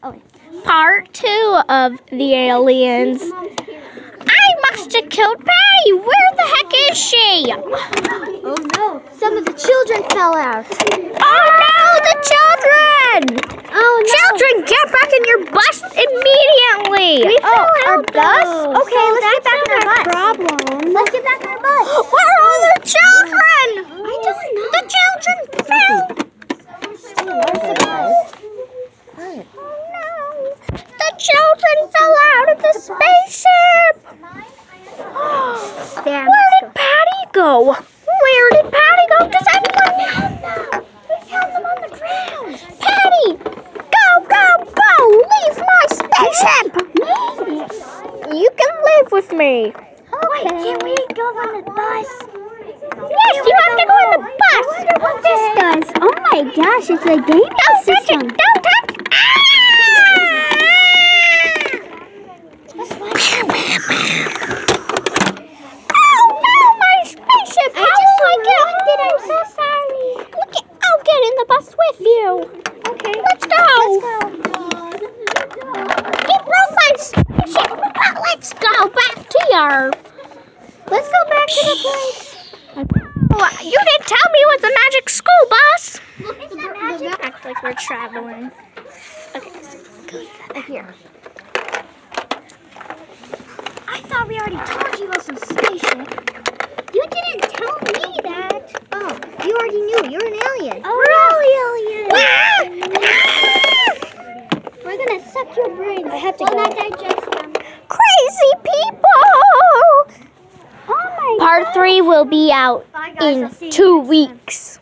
Part two of the aliens. I must have killed Patty. Where the heck is she? Oh no, some of the children fell out. Oh no, the children! Oh no. Children, get back in your bus immediately! We fell oh, out our bus? though, Okay, so let's get back in our bus. problem. Let's get back in our bus. Where are all the children? I don't know. The children fell. The children fell out of the spaceship. Where did Patty go? Where did Patty go? Does anyone know? We found them on the ground. Patty, go, go, go! Leave my spaceship. You can live with me. Okay. Wait, can we go on the bus? Yes, you have to go on the bus. What this does? Oh my gosh, it's a gaming Don't touch system. it. Don't touch. Ah! Oh no, my spaceship! How will I get I'm so sorry. Look at, I'll get in the bus with you. Okay. Let's go. Let's go. It broke my spaceship. But let's go back to your. Let's go back to the place. Oh, you didn't tell me it was a magic school bus. It's not magic. Act like we're traveling. Okay. Here. I thought we already told you it was a spaceship. You didn't tell me that. Oh, you already knew. You're an alien. Oh, We're all aliens. We're gonna suck your brains. I have to go. not digest them. Crazy people. Oh my Part three will be out Bye. In two next time. weeks.